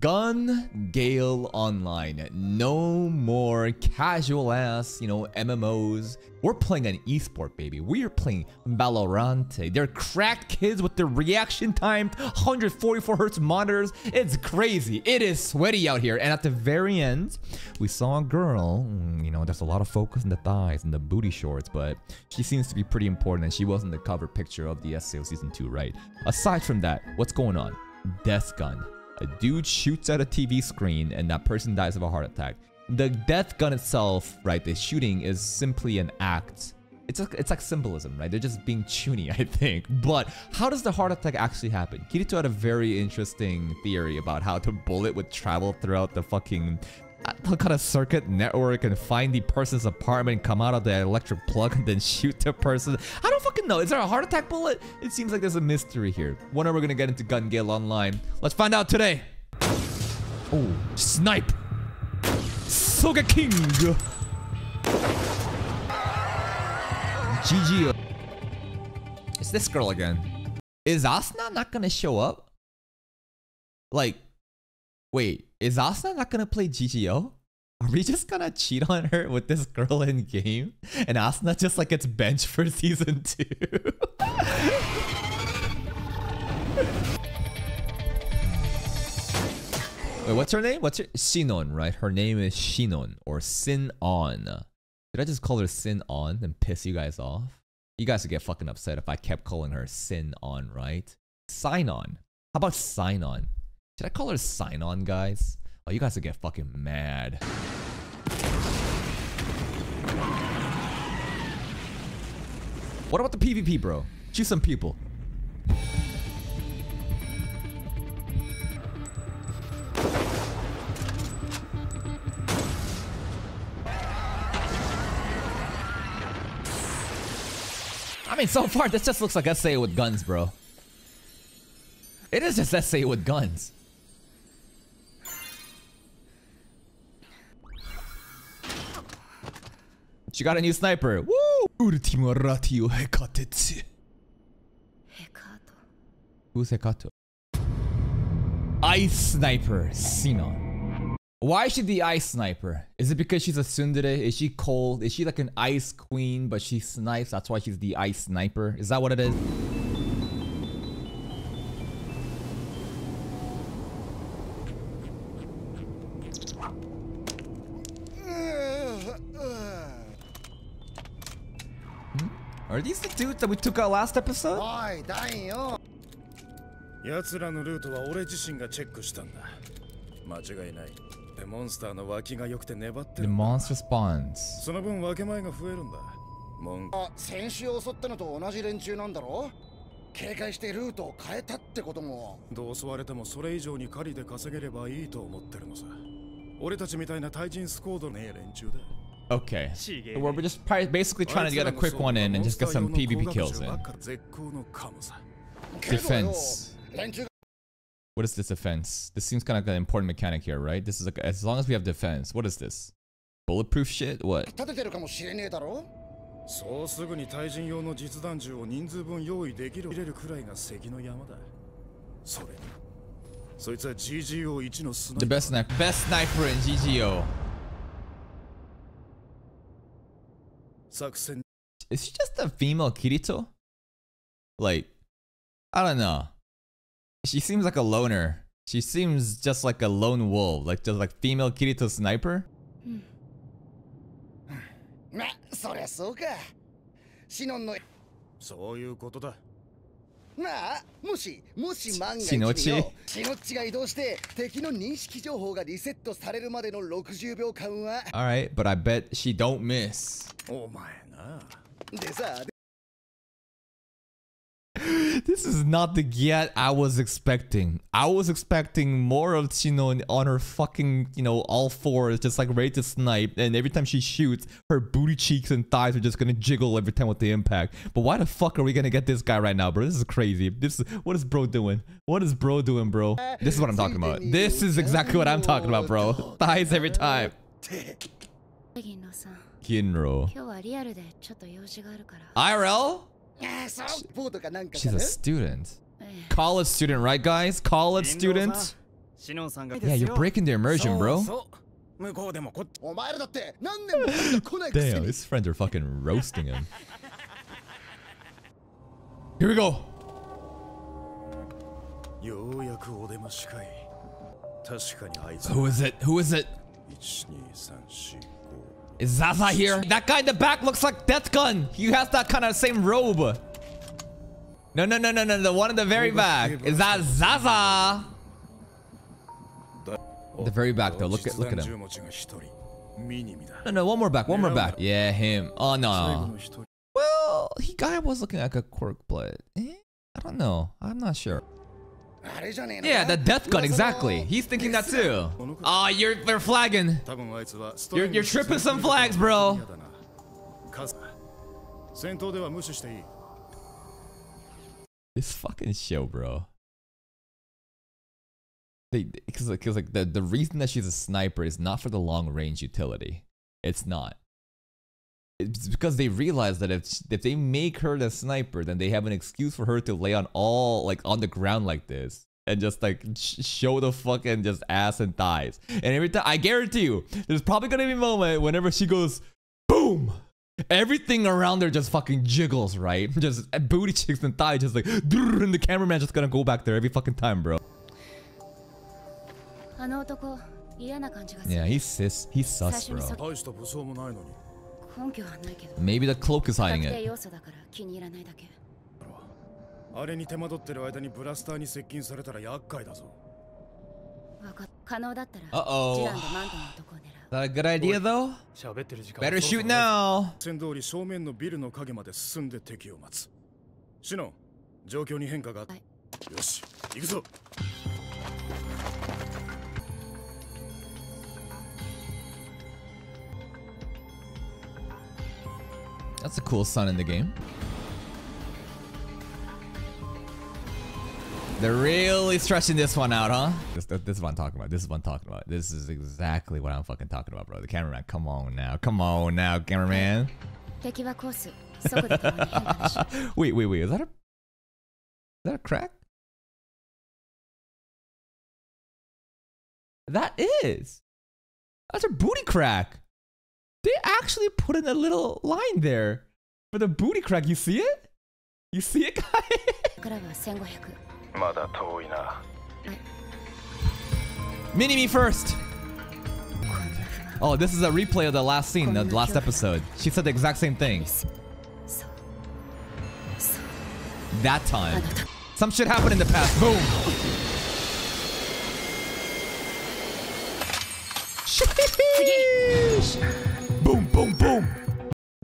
Gun Gale Online. No more casual ass, you know, MMOs. We're playing an esport, baby. We are playing Valorant. They're cracked kids with their reaction time, 144 hertz monitors. It's crazy. It is sweaty out here. And at the very end, we saw a girl. mm, You know, there's a lot of focus on the thighs and the booty shorts, but she seems to be pretty important, and she wasn't the cover picture of the SAO season two, right? Aside from that, what's going on? Death gun. A dude shoots at a TV screen and that person dies of a heart attack. The death gun itself, right, the shooting is simply an act. It's like, it's like symbolism, right? They're just being chuny, I think. But how does the heart attack actually happen? Kirito had a very interesting theory about how the bullet would travel throughout the fucking kind of circuit network and find the person's apartment, come out of the electric plug, and then shoot the person. I don't fucking know. Is there a heart attack bullet? It seems like there's a mystery here. When are we gonna get into Gun Gale Online? Let's find out today. Oh, snipe! Soga King! GG. It's this girl again. Is Asuna not gonna show up? Like, wait, is Asuna not gonna play GGO? Are we just gonna cheat on her with this girl in game? And Asuna just like gets benched for season two? Wait, what's her name? What's her Shinon, right? Her name is Shinon or Sin On. Did I just call her Sin On and piss you guys off? You guys would get fucking upset if I kept calling her Sin On, right? Sign On. How about Sign On? Should I call her Sign On, guys? Oh, you guys would get fucking mad. What about the PvP, bro? Choose some people. I mean, so far, this just looks like SA with guns, bro. It is just SA with guns. She got a new sniper. Woo! Ultima ratio Hecate. Who's Hecato? Ice Sniper, Sinon. Why is she the Ice Sniper? Is it because she's a tsundere? Is she cold? Is she like an ice queen, but she snipes? That's why she's the Ice Sniper? Is that what it is? Are these the dudes that we took out last episode? おいダインよ奴らのルートは俺自身がチェックしたんだ。間違いない。でモンスターの脇が良くて粘って The るんだ。Monster spawns. その分分け前が増えるんだ。モンあ先週襲ったのと同じ連中なんだろ？警戒してルートを変えたってことも。どう襲われてもそれ以上に狩りで稼げればいいと思ってるのさ。俺たちみたいな対人スコードねえ連中だ Okay. Well, we're just pri- basically trying to get a quick one in and just get some PvP kills in. 絶好のカモさけどよ Defense. 連中 What is this defense? This seems kind of like an important mechanic here, right? This is like as long as we have defense. What is this? Bulletproof shit? What? 立ててるかもしれねえだろそうすぐに対人用の実弾銃を人数分用意できる入れるくらいが関の山だそれにそいつは GGO1 のスナ The イパー best sniper, best sniper in GGO. 作戦 Is she just a female Kirito? Like, I don't know. She seems like a loner. She seems just like a lone wolf, like just like female Kirito sniper. まそりゃそうかシノンのそういうことだ まあもしもし万が一によシノッチが移動して敵の認識情報がリセットされるまでの60秒間は。All right, but I bet she don't miss. お前な。でさ this is not the get I was expecting. I was expecting more of Chino on her fucking, you know, all fours, just like ready to snipe. And every time she shoots, her booty cheeks and thighs are just gonna jiggle every time with the impact. But why the fuck are we gonna get this guy right now, bro? This is crazy. This is, what is bro doing? What is bro doing, bro? This is what I'm talking about. This is exactly what I'm talking about, bro. Thighs every time. Ginro. IRL? She's a student. College student, right guys? College student? Yeah, you're breaking the immersion, bro. Damn, his friends are fucking roasting him. Here we go. Who is it? Who is it? Is Zaza here? That guy in the back looks like Death Gun. He has that kind of same robe. No, no, no, no, no. The one in the very back. Is that Zaza? The very back though. Look at look at him. No, no, one more back. One more back. Yeah, him. Oh no. Well, he guy was looking like a quirk, but eh, I don't know. I'm not sure. Yeah, the death gun, exactly. He's thinking that too. Oh, you're, they're flagging. You're, you're tripping some flags, bro. This fucking show, bro. They, because cause like the, the reason that she's a sniper is not for the long range utility. It's not it's because they realize that if if they make her the sniper, then they have an excuse for her to lay on all like on the ground like this and just like sh show the fucking just ass and thighs. And every time, I guarantee you, there's probably gonna be a moment whenever she goes, boom. Everything around there just fucking jiggles, right? Just booty chicks, and thighs, just like, and the cameraman just gonna go back there every fucking time, bro. Yeah, he's sis. He's sus, bro. 根拠はないけど。Maybe the cloak is 不 hiding it. 要素だから気に入らないだけ。あれに手間取ってる間にブラスターに接近されたら厄介だぞ。わかっ可能だったら Uh-oh. ジランドマントの男を狙う。That a good idea though? 喋ってる時間 Better shoot now. 線通り正面のビルの影まで進んで敵を待つ。シノン状況に変化が。はい。よし行くぞ That's a cool sun in the game. They're really stretching this one out, huh? This, this, is what I'm talking about. This is what I'm talking about. This is exactly what I'm fucking talking about, bro. The cameraman, come on now. Come on now, cameraman. wait, wait, wait. Is that a... Is that a crack? That is. That's a booty crack. They actually put in a little line there for the booty crack. You see it? You see it, guy? Mini me first. Oh, this is a replay of the last scene, the last episode. She said the exact same thing. That time. Some shit happened in the past. Boom. Sheesh boom, boom, boom.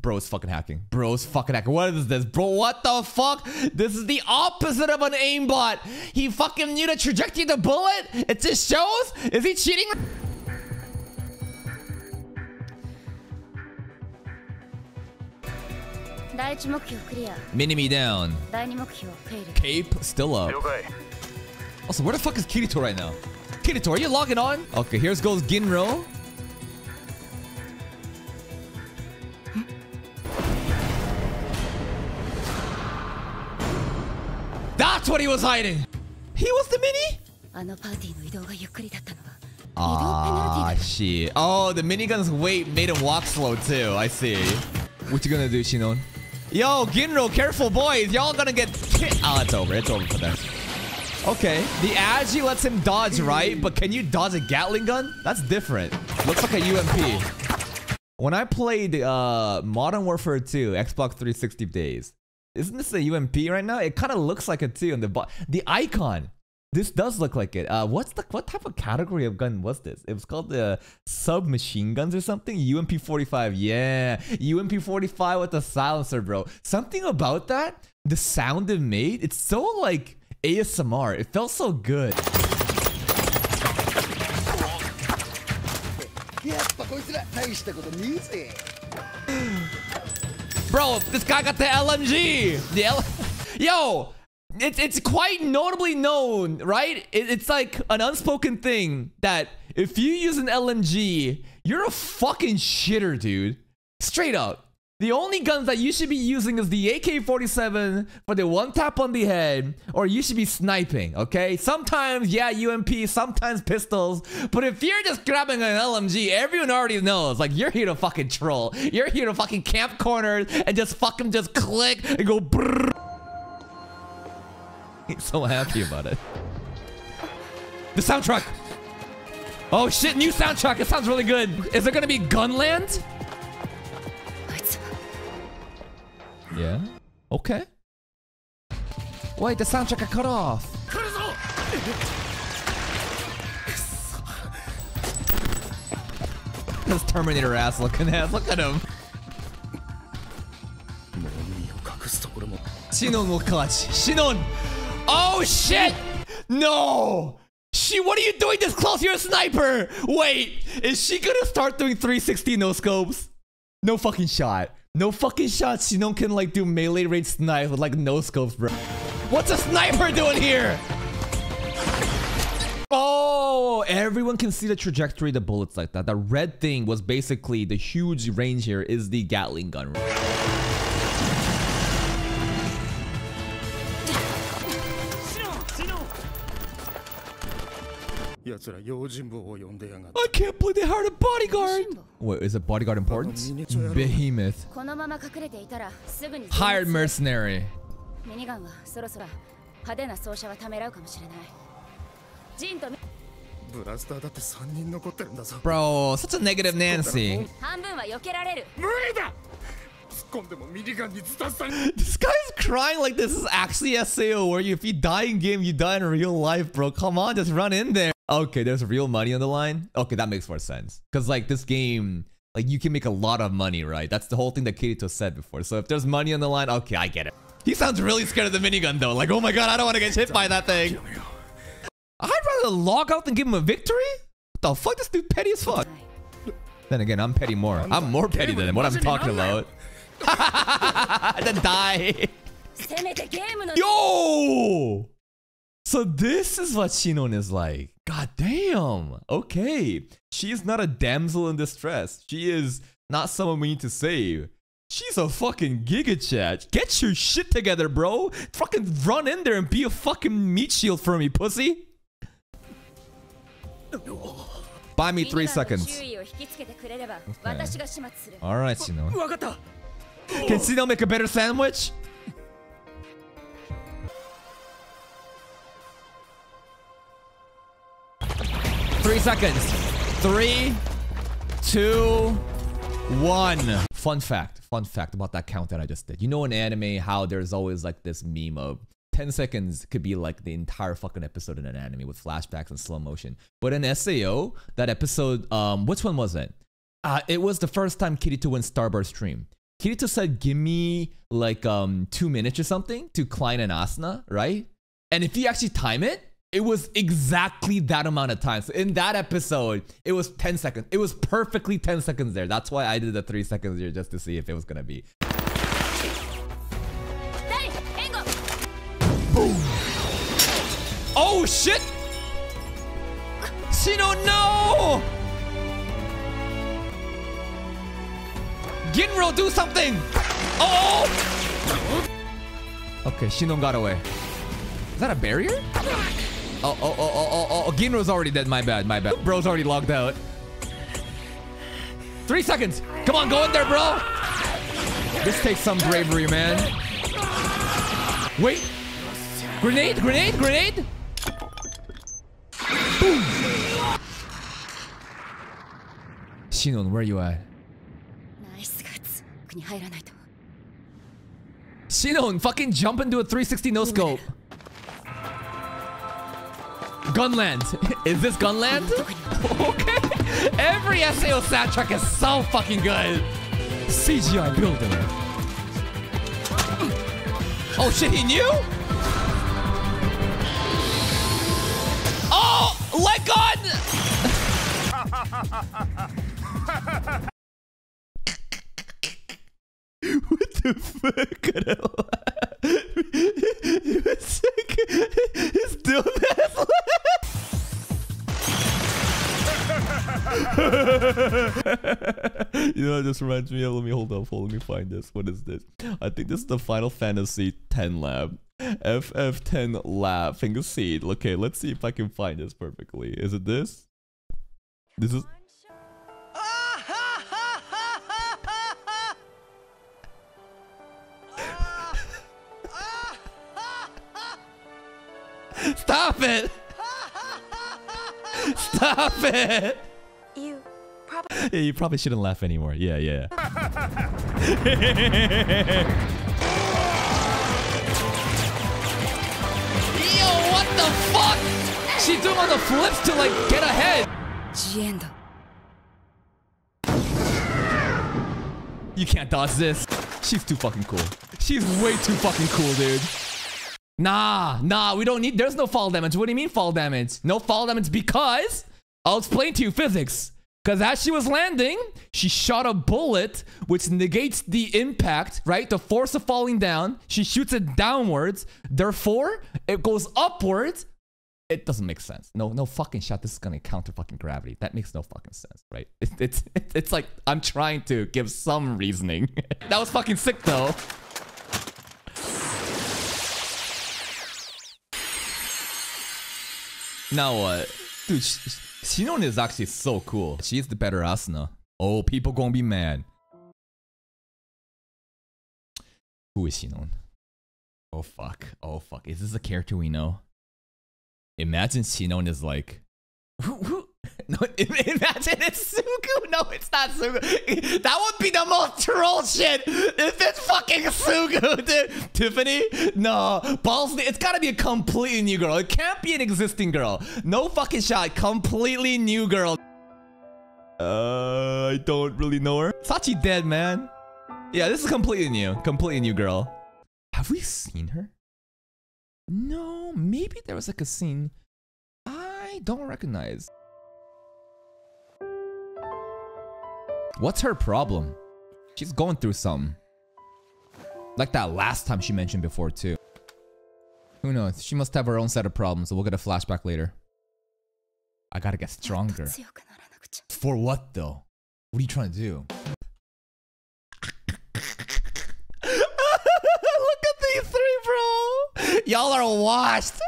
Bro fucking hacking. Bro fucking hacking. What is this? Bro, what the fuck? This is the opposite of an aimbot. He fucking knew the trajectory of the bullet? It just shows? Is he cheating? Minimi down. Cape still up. Also, where the fuck is Kirito right now? Kirito, are you logging on? Okay, here's goes Ginro. That's what he was hiding. He was the mini? Ah, shit. Oh, the minigun's weight made him walk slow too. I see. What you gonna do, Shinon? Yo, Ginro, careful, boys. Y'all gonna get... Oh, it's over. It's over for them. Okay. The Agi lets him dodge, right? But can you dodge a Gatling gun? That's different. Looks like a UMP. When I played uh, Modern Warfare 2, Xbox 360 days, isn't this a UMP right now? It kind of looks like it too. On the bo- the icon, this does look like it. Uh, what's the what type of category of gun was this? It was called the submachine guns or something. UMP 45, yeah, UMP 45 with the silencer, bro. Something about that, the sound it made, it's so like ASMR. It felt so good. Bro, this guy got the LMG. The L- Yo, it's it's quite notably known, right? It, it's like an unspoken thing that if you use an LMG, you're a fucking shitter, dude. Straight up. The only guns that you should be using is the AK-47 for the one tap on the head, or you should be sniping, okay? Sometimes, yeah, UMP, sometimes pistols, but if you're just grabbing an LMG, everyone already knows, like, you're here to fucking troll. You're here to fucking camp corners and just fucking just click and go brrr. He's so happy about it. The soundtrack! Oh shit, new soundtrack. It sounds really good. Is there gonna be Gunland? Yeah. Okay. Wait, the soundtrack got cut off. this Terminator ass looking at. Look at him. Shinon will clutch. Shinon! Oh shit! No! She, what are you doing this close? You're a sniper! Wait, is she gonna start doing 360 no scopes? No fucking shot. No fucking shot. Shinon can like do melee range snipe with like no scopes, bro. What's a sniper doing here? Oh, everyone can see the trajectory of the bullets like that. The red thing was basically the huge range here is the Gatling gun. 奴ら用心棒を呼んでやがって I can't believe they hired a bodyguard. 辛抱 Wait, is a bodyguard important? Miniature. Behemoth. このまま隠れていたらすぐに Hired mercenary. ミニガンはそろそろ派手な奏者はためらうかもしれないジンとミブラスターだって3人残ってるんだぞ Bro, such a negative Nancy. 半分は避けられる無理だ突っ込んでもミニガンにズタズタに This guy's crying like this is actually SAO where you, if you die in game, you die in real life, bro. Come on, just run in there. okay, there's real money on the line. Okay, that makes more sense. Because like this game, like you can make a lot of money, right? That's the whole thing that Kirito said before. So if there's money on the line, okay, I get it. He sounds really scared of the minigun though. Like, oh my god, I don't want to get hit by that thing. I'd rather log out than give him a victory? What the fuck? This dude petty as fuck. Then again, I'm petty more. I'm more petty than him. what I'm talking about. then die. Yo! So this is what Shinon is like. God damn. Okay. She is not a damsel in distress. She is not someone we need to save. She's a fucking Giga Chad. Get your shit together, bro. Fucking run in there and be a fucking meat shield for me, pussy. Buy me three seconds. Okay. Alright, you know. Can Cino make a better sandwich? Three seconds. Three, two, one. Fun fact. Fun fact about that count that I just did. You know in anime how there's always like this meme of 10 seconds could be like the entire fucking episode in an anime with flashbacks and slow motion. But in SAO, that episode, um, which one was it? Uh, it was the first time Kirito went Starburst stream. Kirito said, give me like um two minutes or something to Klein and Asuna, right? And if you actually time it, it was exactly that amount of time. So in that episode, it was 10 seconds. It was perfectly 10 seconds there. That's why I did the three seconds here just to see if it was gonna be. Hey, Boom. Oh shit! Shino, no! Ginro, do something! Oh! Okay, Shinon got away. Is that a barrier? Oh, oh, oh, oh, oh, Ginro's already dead. My bad, my bad. Bro's already logged out. Three seconds. Come on, go in there, bro. This takes some bravery, man. Wait. Grenade, grenade, grenade. Boom. Shinon, where you at? Shinon, fucking jump into a 360 no scope. Gunland. Is this Gunland? okay. Every SAO soundtrack is so fucking good. CGI building. Hmm. Oh shit, he knew? Oh, let gun! what the fuck? Know, just reminds me of. Let me hold up. Hold. Let me find this. What is this? I think this is the Final Fantasy 10 lab. FF10 lab. Finger seed. Okay, let's see if I can find this perfectly. Is it this? This is. Stop it! Stop it! You probably Yeah, you probably shouldn't laugh anymore. Yeah, yeah. Yo, what the fuck? She's doing all the flips to like get ahead. The You can't dodge this. She's too fucking cool. She's way too fucking cool, dude. Nah, nah, we don't need. There's no fall damage. What do you mean fall damage? No fall damage because I'll explain to you physics. Because as she was landing, she shot a bullet which negates the impact, right? The force of falling down. She shoots it downwards. Therefore, it goes upwards. It doesn't make sense. No, no fucking shot. This is gonna counter fucking gravity. That makes no fucking sense, right? It, it's it's like I'm trying to give some reasoning. that was fucking sick though. Now what? Dude, Shinon is actually so cool. She's the better Asuna. Oh, people gonna be mad. Who is Shinon? Oh fuck. Oh fuck. Is this a character we know? Imagine Shinon is like. Who, who? No, imagine it's Sugu. No, it's not Sugu. That would be the most troll shit if it's fucking Sugu, dude. Tiffany? No. Balls. It's gotta be a completely new girl. It can't be an existing girl. No fucking shot. Completely new girl. Uh, I don't really know her. Sachi dead, man. Yeah, this is completely new. Completely new girl. Have we seen her? No, maybe there was like a scene I don't recognize. What's her problem? She's going through something. Like that last time she mentioned before too. Who knows? She must have her own set of problems, so we'll get a flashback later. I gotta get stronger. For what though? What are you trying to do? Look at these three, bro! Y'all are washed!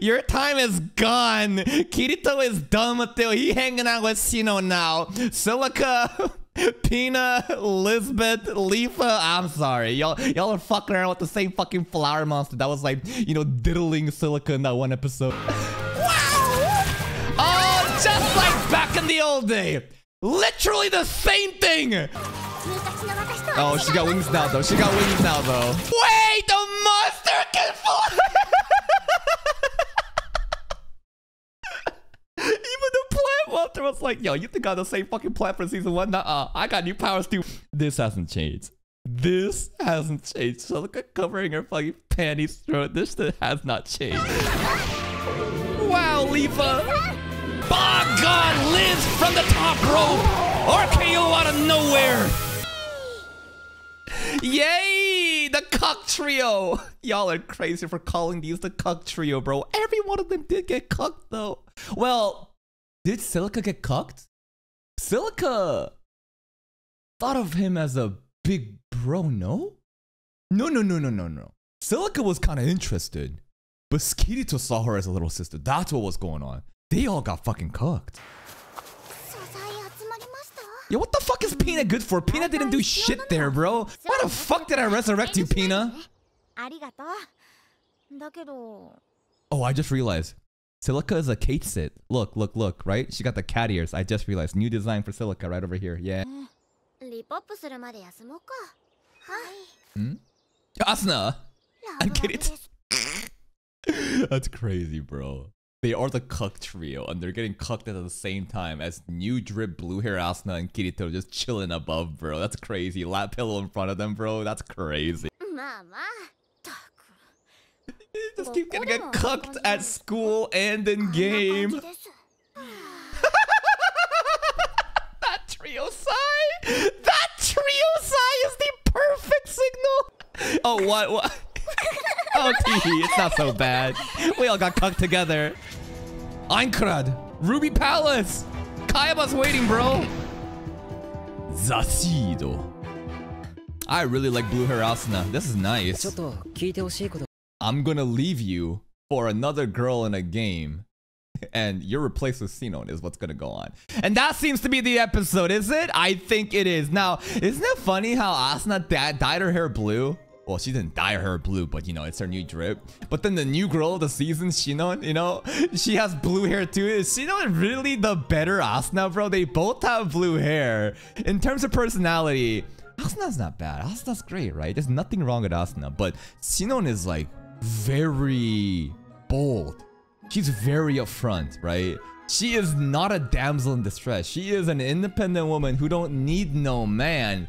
Your time is gone! Kirito is done with it. He hanging out with Shino now. Silica Pina, Lisbeth, Leafa. I'm sorry. Y'all y'all are fucking around with the same fucking flower monster that was like, you know, diddling Silica that one episode. wow! Oh, just like back in the old day. Literally the same thing. Oh, she got wings now though. She got wings now though. Wait, the monster can fly! plant was like, "Yo, you think I'm the same fucking plant from season one? Nah, I got new powers too." This hasn't changed. This hasn't changed. So look at covering her fucking panties throat. This shit has not changed. Wow, Leafa. By God, Liz from the top rope. RKO out of nowhere. Yay! The cuck trio! Y'all are crazy for calling these the cuck trio, bro. Every one of them did get cucked, though. Well, did Silica get cucked? Silica thought of him as a big bro, no? No, no, no, no, no, no. Silica was kind of interested, but Skirito saw her as a little sister. That's what was going on. They all got fucking cocked. Yo, what the fuck is Pina good for? Pina didn't do shit there, bro. Why the fuck did I resurrect you, Pina? Oh, I just realized. Silica is a Cait Sith. Look, look, look, right? She got the cat ears. I just realized. New design for Silica right over here. Yeah. Hmm? Asuna! And Kirit! That's crazy, bro. They are the cuck trio, and they're getting cucked at the same time as new drip blue hair Asuna and Kirito just chilling above, bro. That's crazy. Lap pillow in front of them, bro. That's crazy. Just keep getting cucked at school and in game. that trio sigh. That trio sigh is the perfect signal. Oh, what? What? oh, tee it's not so bad. We all got cucked together. Aincrad, Ruby Palace. Kayaba's waiting, bro. Zasido. I really like Blue Harasana. This is nice. I'm gonna leave you for another girl in a game and you're replaced with Sinon is what's gonna go on. And that seems to be the episode, is it? I think it is. Now, isn't it funny how Asuna dyed her hair blue? Well, she didn't dye her hair blue, but you know, it's her new drip. But then the new girl of the season, Shinon, you know, she has blue hair too. Is Shinon really the better Asuna, bro? They both have blue hair. In terms of personality, Asuna's not bad. Asuna's great, right? There's nothing wrong with Asuna, but Shinon is like very bold. She's very upfront, right? She is not a damsel in distress. She is an independent woman who don't need no man.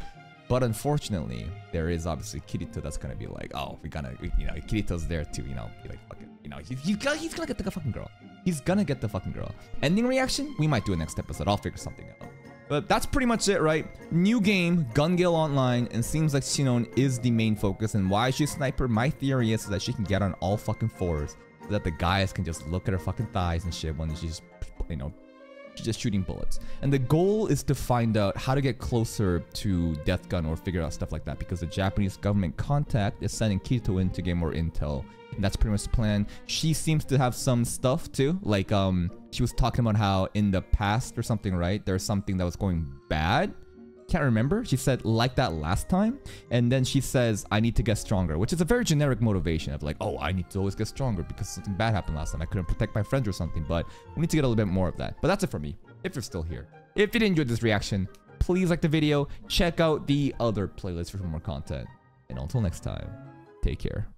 But unfortunately, there is obviously Kirito that's gonna be like, oh, we're gonna, we- you know, Kirito's there too, you know, be like, fuck it, you know, he's, he's, gonna, he's gonna get the fucking girl. He's gonna get the fucking girl. Ending reaction? We might do a next episode. I'll figure something out. But that's pretty much it, right? New game, Gun Gale Online, and seems like Shinon is the main focus. And why she's a sniper? My theory is that she can get on all fucking fours, so that the guys can just look at her fucking thighs and shit when she's, you know, just shooting bullets. And the goal is to find out how to get closer to Death Gun or figure out stuff like that because the Japanese government contact is sending Kirito in to get more intel. And that's pretty much the plan. She seems to have some stuff too. Like um she was talking about how in the past or something, right? There's something that was going bad. Can't remember. She said like that last time. And then she says, I need to get stronger, which is a very generic motivation of like, oh, I need to always get stronger because something bad happened last time. I couldn't protect my friends or something, but we need to get a little bit more of that. But that's it for me. If you're still here. If you did enjoy this reaction, please like the video. Check out the other playlist for more content. And until next time, take care.